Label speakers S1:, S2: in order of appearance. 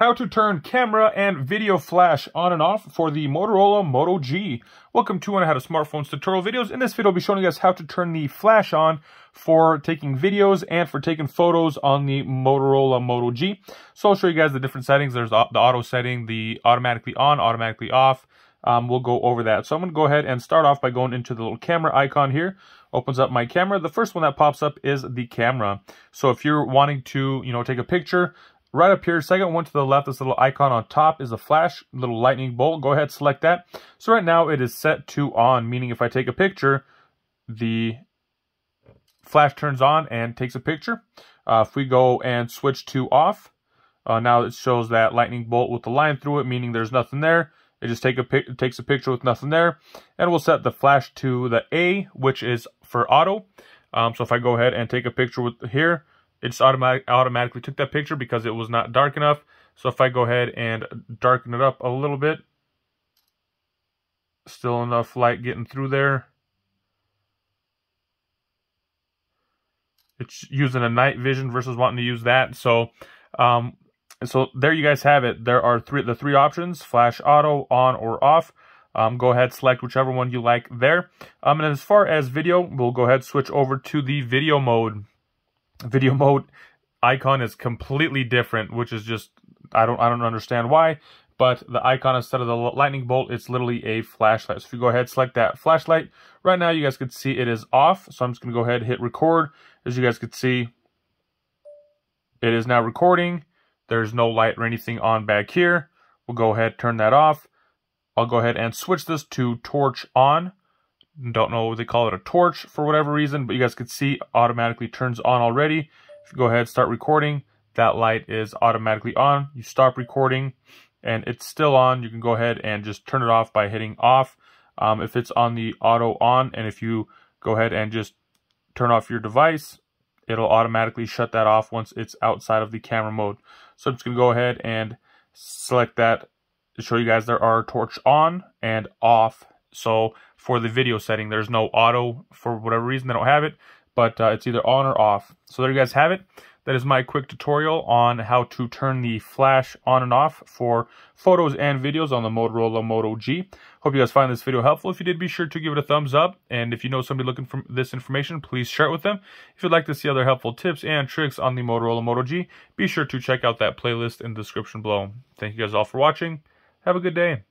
S1: how to turn camera and video flash on and off for the Motorola Moto G. Welcome to one how to smartphones tutorial videos. In this video, I'll be showing you guys how to turn the flash on for taking videos and for taking photos on the Motorola Moto G. So I'll show you guys the different settings. There's the auto setting, the automatically on, automatically off. Um, we'll go over that. So I'm going to go ahead and start off by going into the little camera icon here. Opens up my camera. The first one that pops up is the camera. So if you're wanting to, you know, take a picture, Right up here, second one to the left, this little icon on top is a flash, little lightning bolt. Go ahead, select that. So right now it is set to on, meaning if I take a picture, the flash turns on and takes a picture. Uh, if we go and switch to off, uh, now it shows that lightning bolt with the line through it, meaning there's nothing there. It just take a pic takes a picture with nothing there. And we'll set the flash to the A, which is for auto. Um, so if I go ahead and take a picture with here, it just automatic, automatically took that picture because it was not dark enough. So if I go ahead and darken it up a little bit, still enough light getting through there. It's using a night vision versus wanting to use that. So, um, so there you guys have it. There are three the three options: flash auto, on or off. Um, go ahead, select whichever one you like there. Um, and as far as video, we'll go ahead switch over to the video mode video mode icon is completely different, which is just I don't I don't understand why. But the icon instead of the lightning bolt, it's literally a flashlight. So if you go ahead, select that flashlight. Right now, you guys can see it is off. So I'm just going to go ahead hit record. As you guys can see, it is now recording. There's no light or anything on back here. We'll go ahead, turn that off. I'll go ahead and switch this to torch on. Don't know they call it a torch for whatever reason, but you guys can see automatically turns on already. If you go ahead start recording, that light is automatically on. You stop recording and it's still on. You can go ahead and just turn it off by hitting off. Um, if it's on the auto on and if you go ahead and just turn off your device, it'll automatically shut that off once it's outside of the camera mode. So I'm just going to go ahead and select that to show you guys there are torch on and off so for the video setting, there's no auto for whatever reason. They don't have it, but uh, it's either on or off. So there you guys have it. That is my quick tutorial on how to turn the flash on and off for photos and videos on the Motorola Moto G. Hope you guys find this video helpful. If you did, be sure to give it a thumbs up. And if you know somebody looking for this information, please share it with them. If you'd like to see other helpful tips and tricks on the Motorola Moto G, be sure to check out that playlist in the description below. Thank you guys all for watching. Have a good day.